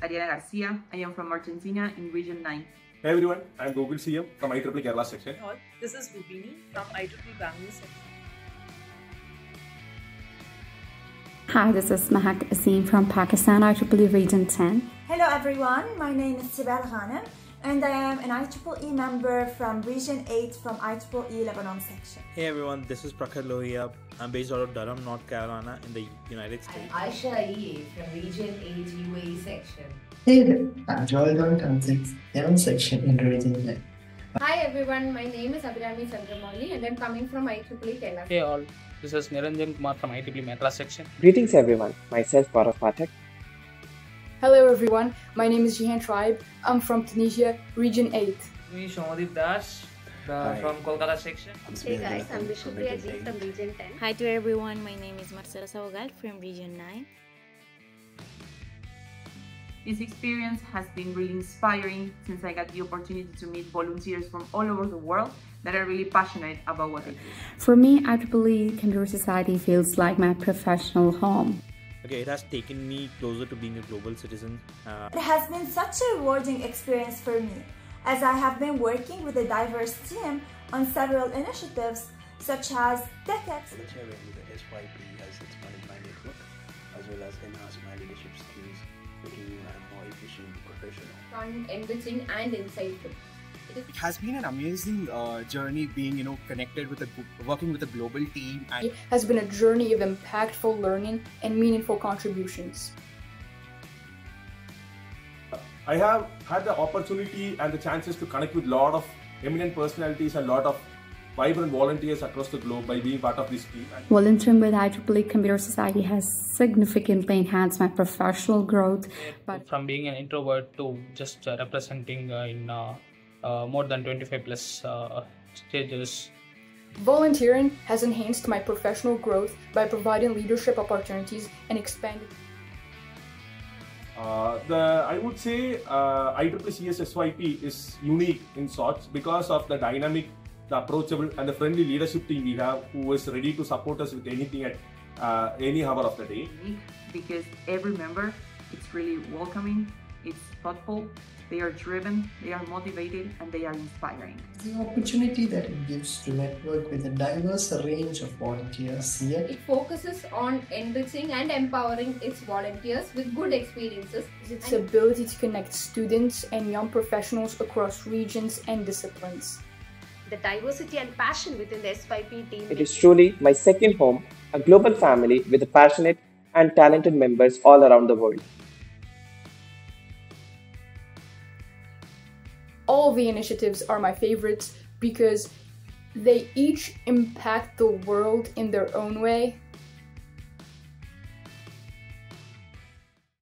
Ariana Garcia. I am from Argentina in Region 9. Hey everyone, I'm Gokul CM from IEEE Kerala section. all. This is Rubini from IEEE Bangalore section. Hi, this is Mahak Azim from Pakistan, IEEE Region 10. Hello everyone, my name is Sibel Khanem and I am an IEEE member from Region 8 from IEEE Lebanon section. Hey everyone, this is Prakhar Lohia. I'm based out of Durham, North Carolina, in the United States. I'm Aisha E from Region 8 UAE section. Hey there, I'm Joel Thompson, Yemen section in Region 9. Hi everyone, my name is Abhirami Chandramouli and I'm coming from IEEE Kerala. Hey all, this is Niranjan Kumar from IEEE Madras section. Greetings everyone, myself Gaurav Pathak. Hello everyone, my name is Jihan Tribe. I'm from Tunisia, Region 8. Me Shomadip Das the, from Kolkata section. Hey guys, I'm Vishnupriya Ji from Region 10. Hi to everyone, my name is Marcela Sabogal from Region 9. This experience has been really inspiring since I got the opportunity to meet volunteers from all over the world that are really passionate about what they do. For me, IEEE Computer Society feels like my professional home. Okay, it has taken me closer to being a global citizen. Uh, it has been such a rewarding experience for me as I have been working with a diverse team on several initiatives such as TechX. Volunteering with the SYP has expanded my network as well as enhanced my leadership skills, making me a more efficient professional. Fun, enriching and insightful. It has been an amazing uh, journey being, you know, connected with a working with a global team. And it has been a journey of impactful learning and meaningful contributions. I have had the opportunity and the chances to connect with a lot of eminent personalities and a lot of vibrant volunteers across the globe by being part of this team. Volunteering with IEEE Computer Society has significantly enhanced my professional growth. But from being an introvert to just uh, representing uh, in uh, more than 25 plus stages. Volunteering has enhanced my professional growth by providing leadership opportunities and expanding uh, the I would say uh, IEEE SYP is unique in sorts because of the dynamic, the approachable, and the friendly leadership team we have who is ready to support us with anything at uh, any hour of the day. Unique because every member it's really welcoming, it's thoughtful, they are driven, they are motivated, and they are inspiring. The opportunity that it gives to network with a diverse range of volunteers here. It focuses on enriching and empowering its volunteers with good experiences. Its ability to connect students and young professionals across regions and disciplines. The diversity and passion within the SYP team. It is truly my second home, a global family with passionate and talented members all around the world. All the initiatives are my favorites because they each impact the world in their own way